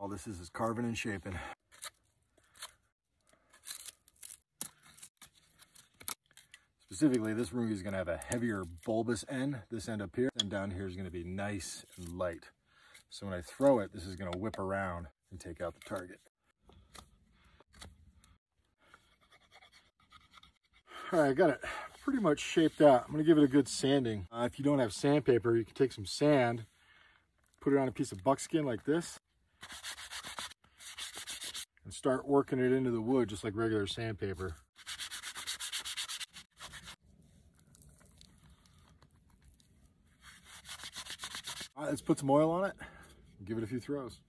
All this is is carving and shaping. Specifically, this rungi is gonna have a heavier bulbous end, this end up here, and down here is gonna be nice and light. So when I throw it, this is gonna whip around and take out the target. All right, I got it pretty much shaped out. I'm gonna give it a good sanding. Uh, if you don't have sandpaper, you can take some sand, put it on a piece of buckskin like this, and start working it into the wood just like regular sandpaper. All right, let's put some oil on it give it a few throws.